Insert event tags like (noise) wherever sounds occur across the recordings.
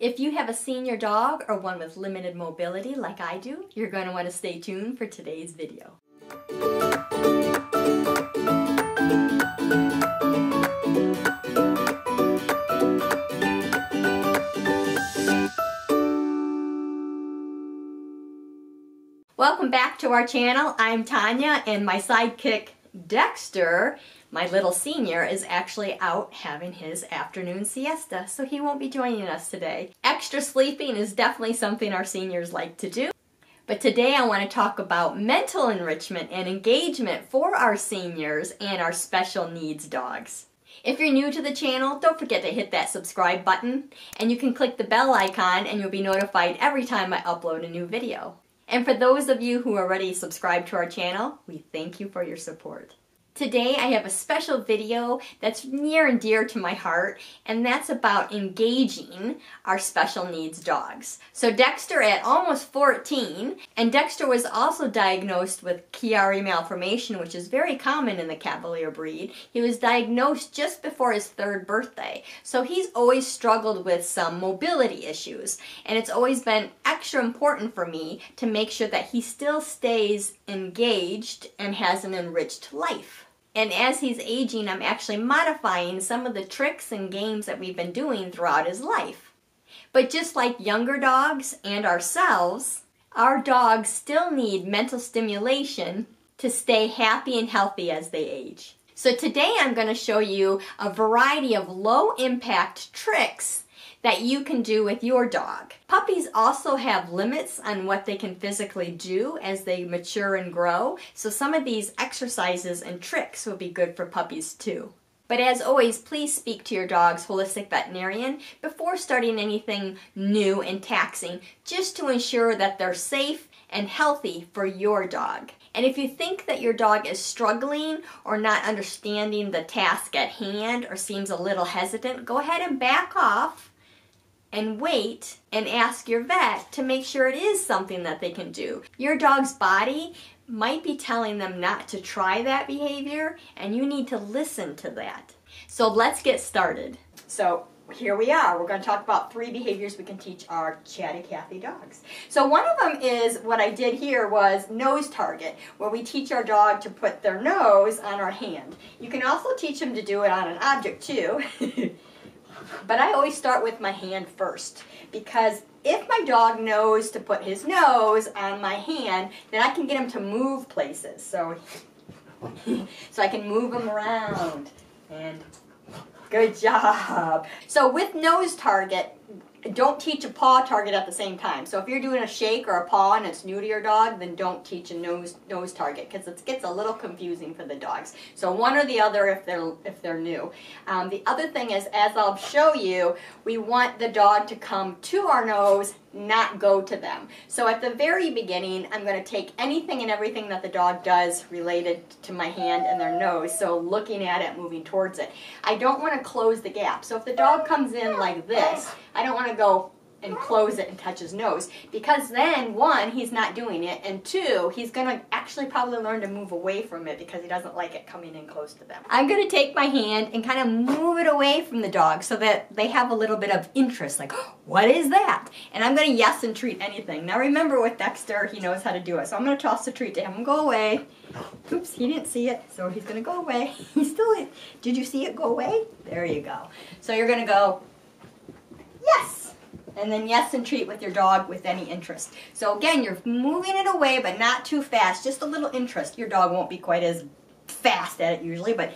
If you have a senior dog or one with limited mobility like I do, you're going to want to stay tuned for today's video. Welcome back to our channel. I'm Tanya and my sidekick Dexter my little senior is actually out having his afternoon siesta, so he won't be joining us today. Extra sleeping is definitely something our seniors like to do. But today I want to talk about mental enrichment and engagement for our seniors and our special needs dogs. If you're new to the channel, don't forget to hit that subscribe button and you can click the bell icon and you'll be notified every time I upload a new video. And for those of you who already subscribed to our channel, we thank you for your support. Today I have a special video that's near and dear to my heart and that's about engaging our special needs dogs. So Dexter at almost 14 and Dexter was also diagnosed with Chiari malformation which is very common in the Cavalier breed. He was diagnosed just before his third birthday so he's always struggled with some mobility issues and it's always been extra important for me to make sure that he still stays engaged and has an enriched life. And as he's aging, I'm actually modifying some of the tricks and games that we've been doing throughout his life. But just like younger dogs and ourselves, our dogs still need mental stimulation to stay happy and healthy as they age. So today I'm going to show you a variety of low impact tricks that you can do with your dog. Puppies also have limits on what they can physically do as they mature and grow, so some of these exercises and tricks will be good for puppies too. But as always, please speak to your dog's holistic veterinarian before starting anything new and taxing, just to ensure that they're safe and healthy for your dog. And if you think that your dog is struggling or not understanding the task at hand or seems a little hesitant, go ahead and back off and wait and ask your vet to make sure it is something that they can do. Your dog's body might be telling them not to try that behavior and you need to listen to that. So let's get started. So here we are. We're going to talk about three behaviors we can teach our chatty Cathy dogs. So one of them is what I did here was nose target, where we teach our dog to put their nose on our hand. You can also teach them to do it on an object too. (laughs) But I always start with my hand first because if my dog knows to put his nose on my hand, then I can get him to move places. So, (laughs) so I can move him around. And good job. So with nose target, don't teach a paw target at the same time. So if you're doing a shake or a paw and it's new to your dog, then don't teach a nose nose target because it gets a little confusing for the dogs. So one or the other if they're if they're new. Um, the other thing is, as I'll show you, we want the dog to come to our nose not go to them. So at the very beginning, I'm going to take anything and everything that the dog does related to my hand and their nose, so looking at it, moving towards it. I don't want to close the gap. So if the dog comes in like this, I don't want to go and close it and touch his nose because then one he's not doing it and two he's gonna actually probably learn to move away from it because he doesn't like it coming in close to them. I'm gonna take my hand and kind of move it away from the dog so that they have a little bit of interest like (gasps) what is that and I'm gonna yes and treat anything. Now remember with Dexter he knows how to do it so I'm gonna toss the treat to him and go away. (gasps) Oops he didn't see it so he's gonna go away. (laughs) He's still in. Did you see it go away? There you go. So you're gonna go yes and then yes and treat with your dog with any interest. So again, you're moving it away, but not too fast, just a little interest. Your dog won't be quite as fast at it usually, but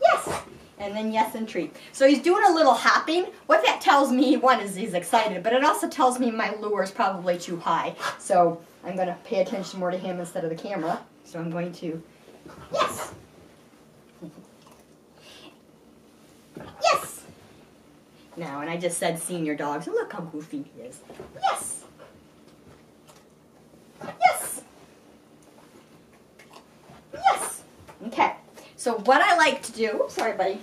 yes, and then yes and treat. So he's doing a little hopping. What that tells me, one, is he's excited, but it also tells me my lure is probably too high. So I'm going to pay attention more to him instead of the camera. So I'm going to, yes, now, and I just said senior dogs. And look how goofy he is. Yes! Yes! Yes! Okay, so what I like to do, sorry buddy,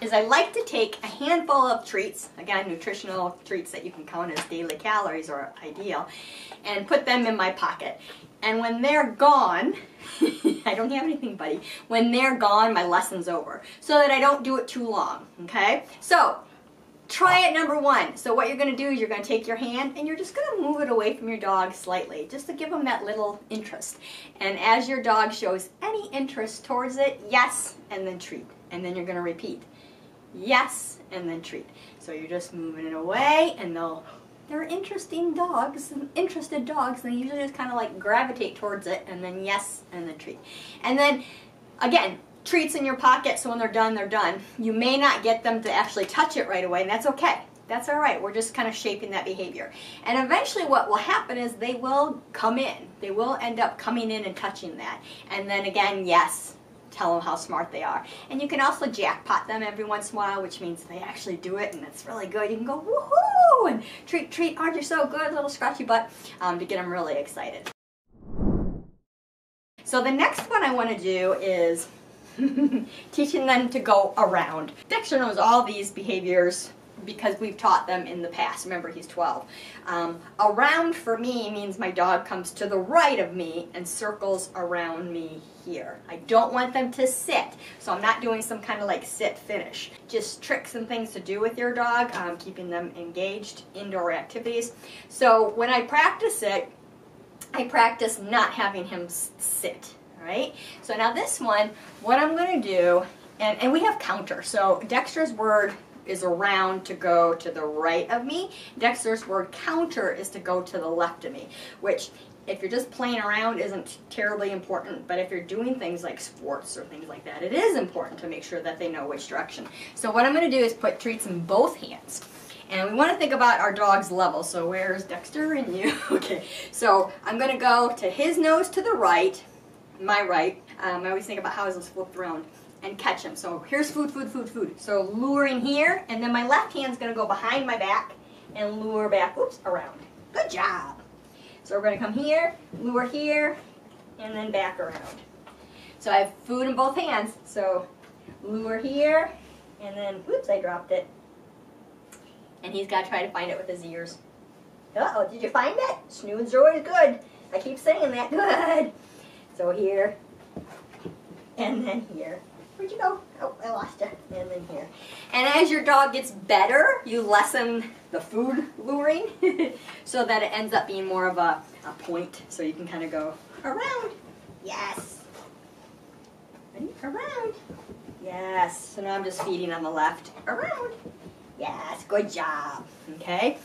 is I like to take a handful of treats, again, nutritional treats that you can count as daily calories or ideal, and put them in my pocket. And when they're gone, (laughs) I don't have anything, buddy. When they're gone, my lesson's over. So that I don't do it too long, okay? So, Try it number one. So what you're going to do is you're going to take your hand and you're just going to move it away from your dog slightly, just to give them that little interest. And as your dog shows any interest towards it, yes, and then treat. And then you're going to repeat, yes, and then treat. So you're just moving it away and they'll they're interesting dogs, interested dogs, and they usually just kind of like gravitate towards it, and then yes, and then treat. And then, again, treats in your pocket, so when they're done, they're done. You may not get them to actually touch it right away, and that's okay. That's all right. We're just kind of shaping that behavior. And eventually what will happen is they will come in. They will end up coming in and touching that. And then again, yes, tell them how smart they are. And you can also jackpot them every once in a while, which means they actually do it, and it's really good. You can go, woohoo, and treat, treat, aren't you so good, little scratchy butt, um, to get them really excited. So the next one I want to do is (laughs) teaching them to go around. Dexter knows all these behaviors because we've taught them in the past. Remember, he's 12. Um, around for me means my dog comes to the right of me and circles around me here. I don't want them to sit, so I'm not doing some kind of like sit finish. Just tricks and things to do with your dog, um, keeping them engaged, indoor activities. So when I practice it, I practice not having him sit right? So now this one, what I'm going to do, and, and we have counter. So Dexter's word is around to go to the right of me. Dexter's word counter is to go to the left of me, which if you're just playing around isn't terribly important, but if you're doing things like sports or things like that, it is important to make sure that they know which direction. So what I'm going to do is put treats in both hands. And we want to think about our dog's level. So where's Dexter and you? (laughs) okay, so I'm going to go to his nose to the right, my right. Um, I always think about how is this flipped around and catch him. So here's food, food, food, food. So lure in here, and then my left hand's gonna go behind my back and lure back, oops, around. Good job. So we're gonna come here, lure here, and then back around. So I have food in both hands. So lure here, and then, oops, I dropped it. And he's gotta try to find it with his ears. Uh-oh, did you find it? Snooze are always good. I keep saying that, (laughs) good. So here, and then here. Where'd you go? Oh, I lost you. And then here. And as your dog gets better, you lessen the food luring (laughs) so that it ends up being more of a, a point. So you can kind of go around. Yes. Ready? Around. Yes. So now I'm just feeding on the left. Around. Yes. Good job. Okay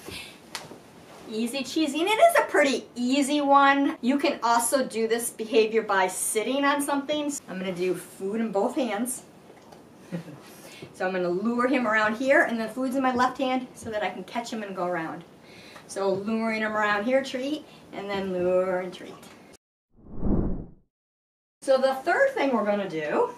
easy cheesy and it is a pretty easy one. You can also do this behavior by sitting on something. I'm going to do food in both hands. so I'm going to lure him around here and the food's in my left hand so that I can catch him and go around. So luring him around here, treat, and then lure and treat. So the third thing we're going to do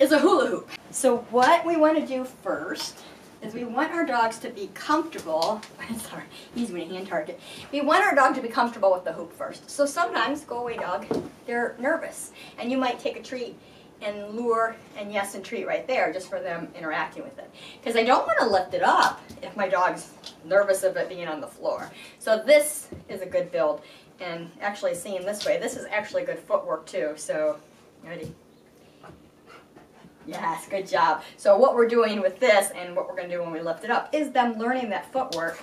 is a hula hoop. So what we want to do first is we want our dogs to be comfortable, (laughs) sorry, he's my hand target. We want our dog to be comfortable with the hoop first. So sometimes, go away dog, they're nervous. And you might take a treat and lure and yes and treat right there just for them interacting with it. Because I don't want to lift it up if my dog's nervous of it being on the floor. So this is a good build. And actually seeing this way, this is actually good footwork too. So, ready? Yes, good job. So what we're doing with this and what we're going to do when we lift it up is them learning that footwork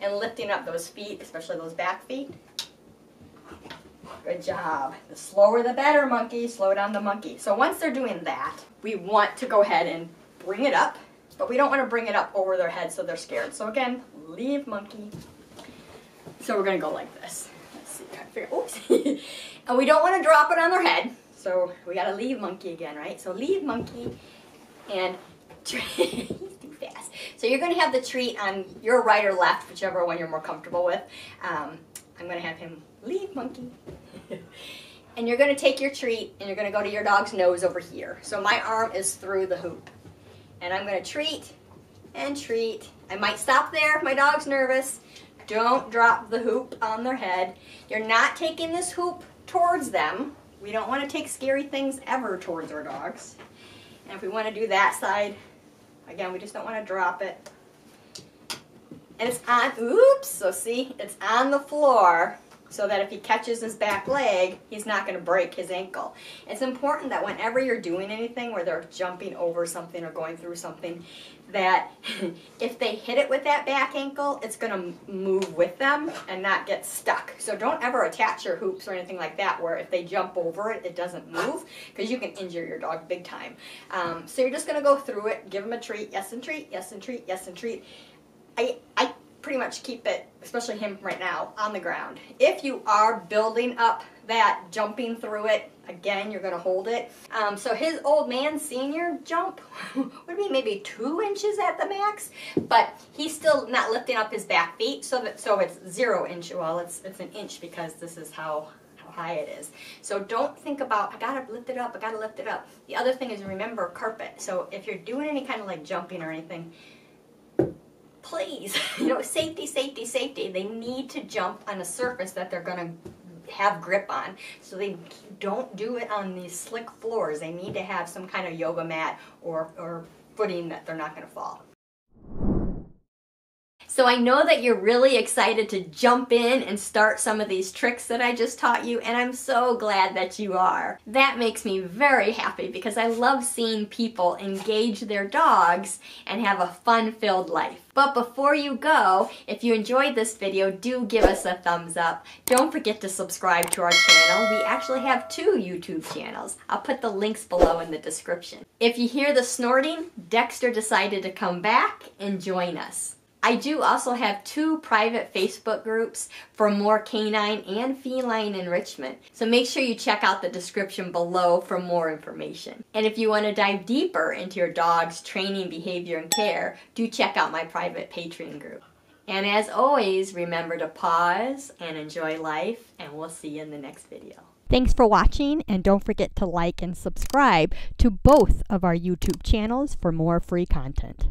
and lifting up those feet, especially those back feet. Good job. The slower the better, monkey. Slow down the monkey. So once they're doing that, we want to go ahead and bring it up, but we don't want to bring it up over their head so they're scared. So again, leave monkey. So we're going to go like this. Let's see. Oops. (laughs) and we don't want to drop it on their head. So we gotta leave monkey again, right? So leave monkey and (laughs) he's too fast. So you're gonna have the treat on your right or left, whichever one you're more comfortable with. Um, I'm gonna have him leave monkey. (laughs) and you're gonna take your treat and you're gonna go to your dog's nose over here. So my arm is through the hoop. And I'm gonna treat and treat. I might stop there if my dog's nervous. Don't drop the hoop on their head. You're not taking this hoop towards them. We don't want to take scary things ever towards our dogs. And if we want to do that side, again, we just don't want to drop it. And it's on, oops, so see, it's on the floor so that if he catches his back leg, he's not going to break his ankle. It's important that whenever you're doing anything where they're jumping over something or going through something, that (laughs) if they hit it with that back ankle, it's going to move with them and not get stuck. So don't ever attach your hoops or anything like that where if they jump over it, it doesn't move because you can injure your dog big time. Um, so you're just going to go through it, give them a treat, yes and treat, yes and treat, yes and treat. I, I pretty much keep it, especially him right now, on the ground. If you are building up that jumping through it, again, you're to hold it. Um, so his old man senior jump (laughs) would be maybe two inches at the max, but he's still not lifting up his back feet, so that so it's zero inch. Well, it's it's an inch because this is how high it is. So don't think about, I gotta lift it up, I gotta lift it up. The other thing is remember carpet. So if you're doing any kind of like jumping or anything, please, (laughs) you know, safety, safety, safety. They need to jump on a surface that they're going to have grip on. So they don't do it on these slick floors. They need to have some kind of yoga mat or, or footing that they're not going to fall. So I know that you're really excited to jump in and start some of these tricks that I just taught you, and I'm so glad that you are. That makes me very happy because I love seeing people engage their dogs and have a fun-filled life. But before you go, if you enjoyed this video, do give us a thumbs up. Don't forget to subscribe to our channel. We actually have two YouTube channels. I'll put the links below in the description. If you hear the snorting, Dexter decided to come back and join us. I do also have two private Facebook groups for more canine and feline enrichment, so make sure you check out the description below for more information. And if you want to dive deeper into your dog's training, behavior, and care, do check out my private Patreon group. And as always, remember to pause and enjoy life, and we'll see you in the next video. Thanks for watching, and don't forget to like and subscribe to both of our YouTube channels for more free content.